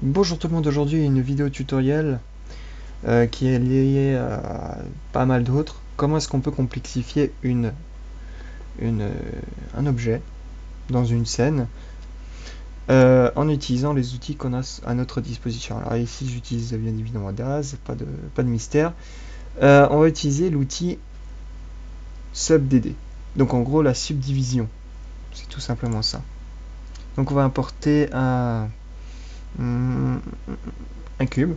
Bonjour tout le monde, aujourd'hui une vidéo tutoriel euh, qui est liée à pas mal d'autres. Comment est-ce qu'on peut complexifier une, une, un objet dans une scène euh, en utilisant les outils qu'on a à notre disposition. Alors ici j'utilise bien évidemment DAZ, pas de, mystère. Euh, on va utiliser l'outil subdd. Donc en gros la subdivision. C'est tout simplement ça. Donc on va importer un un cube.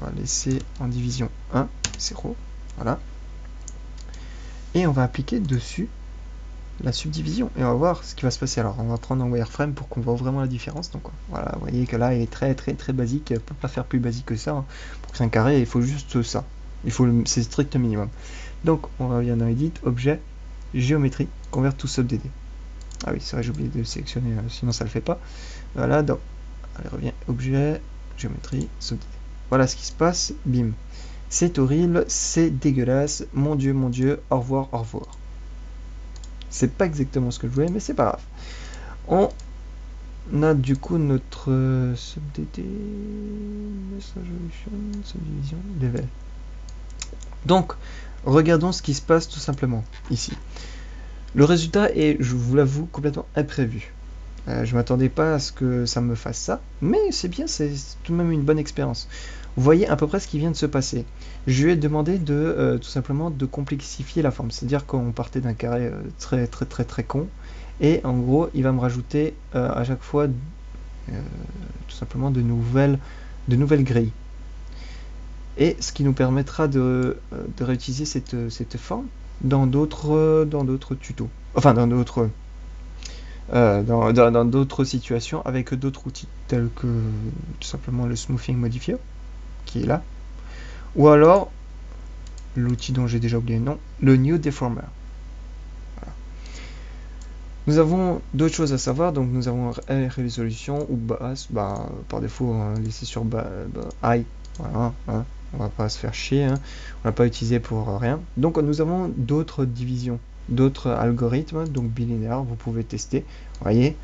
On va laisser en division 1, 0. Voilà. Et on va appliquer dessus la subdivision. Et on va voir ce qui va se passer. Alors, on va prendre un wireframe pour qu'on voit vraiment la différence. Donc, voilà, vous voyez que là, il est très, très, très basique. On peut pas faire plus basique que ça. Hein. Pour que c'est un carré, il faut juste ça. Il faut c'est strict minimum. Donc, on revient dans Edit, Objet, Géométrie, Convert to SubDD. Ah oui, c'est vrai, j'ai oublié de sélectionner, euh, sinon ça le fait pas. Voilà, donc Allez, revient, objet, géométrie, sauter. Voilà ce qui se passe, bim. C'est horrible, c'est dégueulasse, mon dieu, mon dieu, au revoir, au revoir. C'est pas exactement ce que je voulais, mais c'est pas grave. On a du coup notre subdd, subdivision, level. Donc, regardons ce qui se passe tout simplement ici. Le résultat est, je vous l'avoue, complètement imprévu. Euh, je m'attendais pas à ce que ça me fasse ça, mais c'est bien, c'est tout de même une bonne expérience. Vous voyez à peu près ce qui vient de se passer. Je lui ai demandé de euh, tout simplement de complexifier la forme, c'est-à-dire qu'on partait d'un carré euh, très très très très con, et en gros il va me rajouter à chaque fois tout simplement de nouvelles, de nouvelles grilles. Et ce qui nous permettra de, réutiliser cette, cette forme dans d'autres tutos. Enfin dans d'autres euh, dans d'autres situations avec d'autres outils tels que tout simplement le smoothing modifier qui est là. Ou alors l'outil dont j'ai déjà oublié le nom le new deformer. Nous avons d'autres choses à savoir donc nous avons résolution ou basse. Bah, par défaut va laisser sur bas, high voilà, hein. on va pas se faire chier hein. on va pas utiliser pour rien. Donc nous avons d'autres divisions d'autres algorithmes, donc bilinéaires, vous pouvez tester. voyez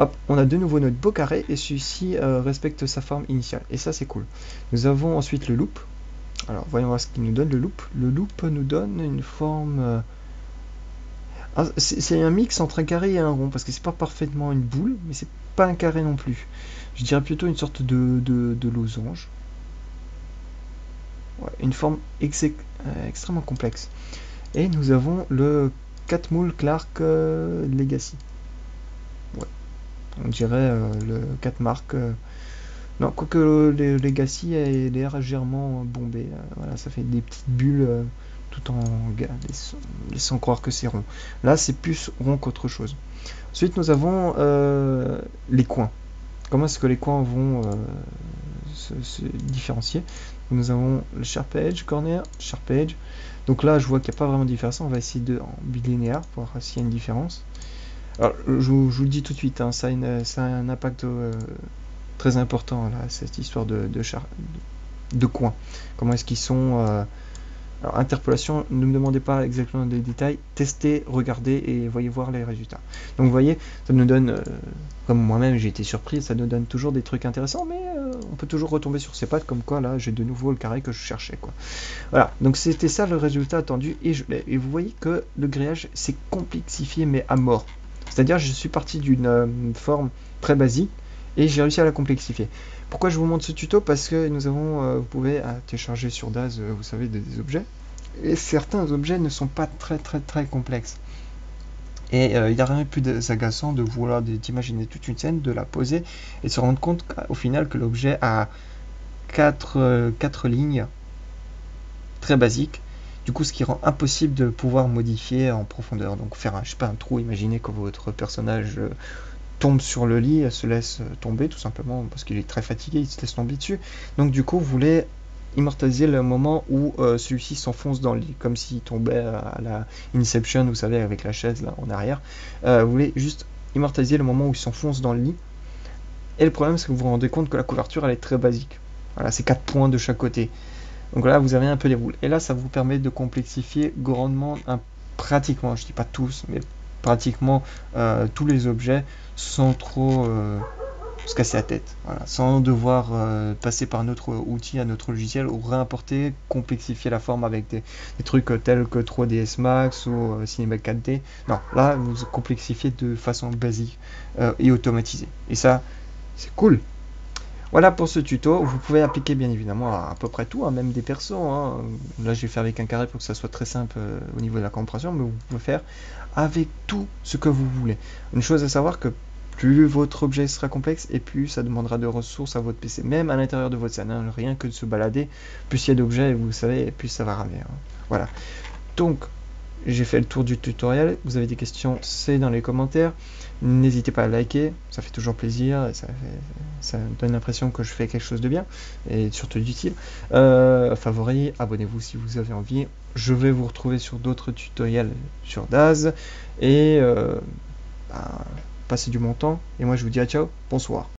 Hop, on a de nouveau notre beau carré et celui-ci euh, respecte sa forme initiale. Et ça, c'est cool. Nous avons ensuite le loop. Alors, voyons voir ce qu'il nous donne, le loop. Le loop nous donne une forme... Euh, c'est un mix entre un carré et un rond, parce que c'est pas parfaitement une boule, mais c'est pas un carré non plus. Je dirais plutôt une sorte de, de, losange. une forme euh, extrêmement complexe. Et nous avons le 4 moule Clark euh, Legacy. On dirait euh, le 4 mark. Euh, non, quoique le, Legacy est légèrement bombé. voilà, ça fait des petites bulles tout en laissant, croire que c'est rond. Là, c'est plus rond qu'autre chose. Ensuite, nous avons les coins. Comment est-ce que les coins vont différencier Nous avons le Sharp Edge, Corner, Sharp Edge. Donc là, je vois qu'il n'y a pas vraiment de différence. On va essayer de en bilinéaire pour voir s'il y a une différence. Alors, je, vous le dis tout de suite, hein, ça, a un impact euh, très important, là, cette histoire de, de, de coins. Comment est-ce qu'ils sont euh, alors, interpolation, ne me demandez pas exactement des détails, testez, regardez et voyez voir les résultats. Donc vous voyez, ça nous donne, euh, comme moi-même j'ai été surpris, ça nous donne toujours des trucs intéressants, mais on peut toujours retomber sur ses pattes, comme quoi là j'ai de nouveau le carré que je cherchais. quoi. Voilà, donc c'était ça le résultat attendu, et, vous voyez que le grillage s'est complexifié, mais à mort. C'est-à-dire je suis parti d'une euh, forme très basique, et j'ai réussi à la complexifier. Pourquoi je vous montre ce tuto? Parce que nous avons, euh, vous pouvez télécharger sur Daz, euh, vous savez, des, objets. Et certains objets ne sont pas très très très complexes. Et il n'y a rien de plus agaçant de vouloir d'imaginer toute une scène, de la poser et se rendre compte au final que l'objet a quatre, quatre lignes très basiques. Du coup, ce qui rend impossible de pouvoir modifier en profondeur. Donc faire un, je un trou, imaginez que votre personnage tombe sur le lit, se laisse tomber tout simplement parce qu'il est très fatigué, il se laisse tomber dessus. Donc du coup, vous voulez immortaliser le moment où euh, celui-ci s'enfonce dans le lit, comme s'il tombait à la Inception, vous savez, avec la chaise là en arrière. Euh, vous voulez juste immortaliser le moment où il s'enfonce dans le lit. Et le problème, c'est que vous vous rendez compte que la couverture, elle est très basique. Voilà, c'est quatre points de chaque côté. Donc là, vous avez un peu les boules. Et là, ça vous permet de complexifier grandement, pratiquement, je dis pas tous, mais pratiquement euh, tous les objets sans trop, euh, se casser la tête, voilà, sans devoir euh, passer par notre outil, à notre logiciel, ou réimporter, complexifier la forme avec des, trucs tels que 3ds Max ou euh, Cinematic 4D. Non, là, vous complexifiez de façon basique euh, et automatisée. Et ça, c'est cool. Voilà pour ce tuto. Vous pouvez appliquer bien évidemment à, à peu près tout, hein, même des persos. Hein. Là, j'ai fait avec un carré pour que ça soit très simple euh, au niveau de la compréhension, mais vous pouvez faire avec tout ce que vous voulez. Une chose à savoir que plus votre objet sera complexe et plus ça demandera de ressources à votre PC, même à l'intérieur de votre scène. Hein. rien que de se balader, plus il y a d'objets, vous savez, plus ça va ramer. Voilà. Donc, j'ai fait le tour du tutoriel. Vous avez des questions, c'est dans les commentaires. N'hésitez pas à liker, ça fait toujours plaisir, ça, ça donne l'impression que je fais quelque chose de bien et surtout d'utile. Euh, favori, abonnez-vous si vous avez envie. Je vais vous retrouver sur d'autres tutoriels sur Daz et euh, bah, passez du bon temps. Et moi je vous dis à ciao, bonsoir.